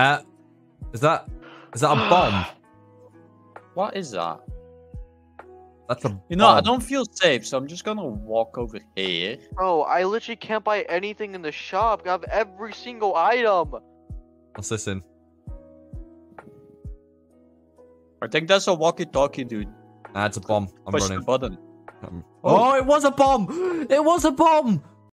Uh, is that is that a bomb? What is that? That's a You know, I don't feel safe, so I'm just gonna walk over here. Bro, I literally can't buy anything in the shop. I have every single item. What's this in? I think that's a walkie-talkie, dude. That's it's a bomb. I'm Push the running. button. Um, Oh. Oh, it was a bomb! It was a bomb!